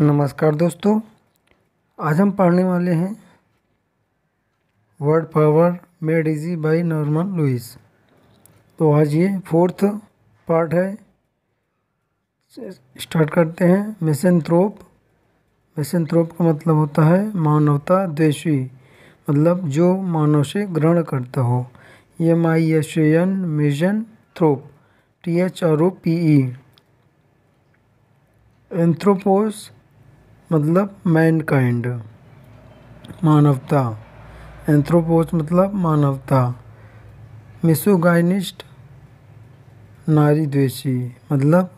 नमस्कार दोस्तों, आज हम पढ़ने वाले हैं word power made easy by Norman Lewis. तो आज ये फोर्थ पार्ट है। स्टार्ट करते हैं। मिसेंथ्रोप। मिसेंथ्रोप का मतलब होता है मानवता द्वेषी मतलब जो मानव से ग्रहण करता हो। M I S N misanthrope T H R O P E anthropos मतलब मैनकाइंड मानवता एंथ्रोपोज मतलब मानवता मिसोगाइनिस्ट नारी द्वेषी मतलब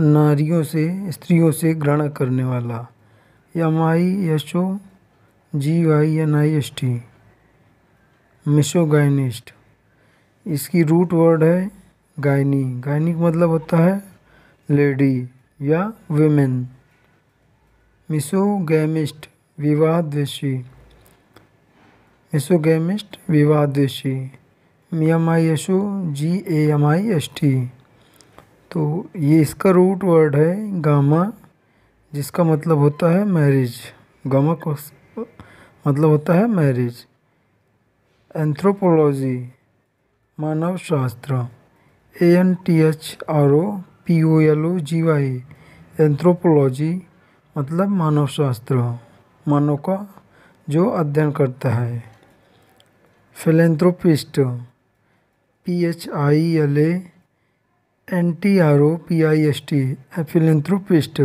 नारियों से, स्त्रियों से घृणा करने वाला M I S O G Y N I S T misogynist इसकी रूट वर्ड है गायनी। गायनी का मतलब होता है लेडी या वेमेन मिसोगैमिस्ट विवाहद्वेषी misogamist विवाहद्वेषी M I S O G A M I S T. तो ये इसका रूट वर्ड है, गामा, जिसका मतलब होता है मैरिज गामा को मतलब होता है मैरिज एंथ्रोपोलॉजी मानव शास्त्र A N T H R O P O L O G Y anthropology मतलब मानव शास्त्र, मानव का जो अध्ययन करता है। Philanthropist P H I L A N T R O P I S T philanthropist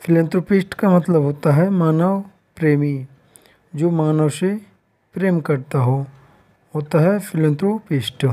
philanthropist का मतलब होता है मानव प्रेमी, जो मानव से प्रेम करता हो। होता है फिलेंथ्रोपिस्ट